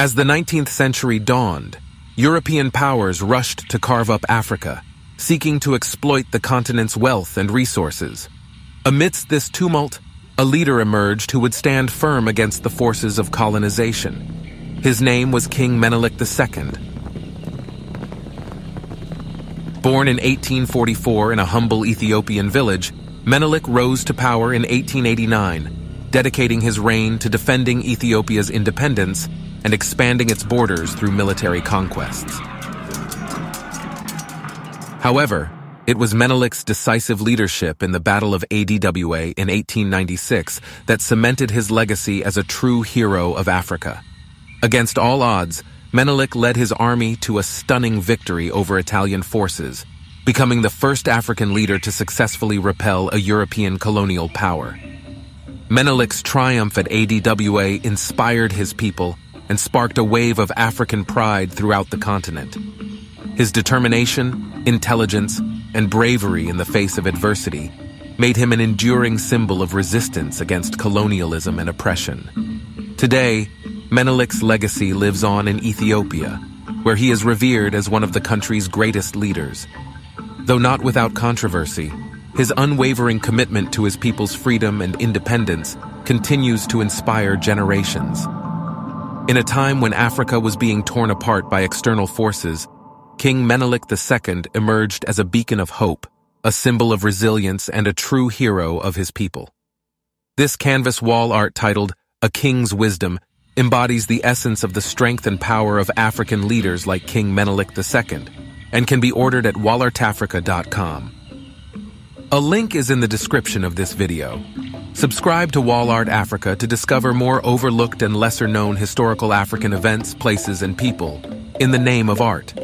As the 19th century dawned, European powers rushed to carve up Africa, seeking to exploit the continent's wealth and resources. Amidst this tumult, a leader emerged who would stand firm against the forces of colonization. His name was King Menelik II. Born in 1844 in a humble Ethiopian village, Menelik rose to power in 1889, dedicating his reign to defending Ethiopia's independence and expanding its borders through military conquests. However, it was Menelik's decisive leadership in the Battle of ADWA in 1896 that cemented his legacy as a true hero of Africa. Against all odds, Menelik led his army to a stunning victory over Italian forces, becoming the first African leader to successfully repel a European colonial power. Menelik's triumph at ADWA inspired his people and sparked a wave of African pride throughout the continent. His determination, intelligence, and bravery in the face of adversity made him an enduring symbol of resistance against colonialism and oppression. Today, Menelik's legacy lives on in Ethiopia, where he is revered as one of the country's greatest leaders. Though not without controversy, his unwavering commitment to his people's freedom and independence continues to inspire generations. In a time when Africa was being torn apart by external forces, King Menelik II emerged as a beacon of hope, a symbol of resilience and a true hero of his people. This canvas wall art titled A King's Wisdom embodies the essence of the strength and power of African leaders like King Menelik II and can be ordered at wallartafrica.com. A link is in the description of this video. Subscribe to Wall Art Africa to discover more overlooked and lesser known historical African events, places, and people in the name of art.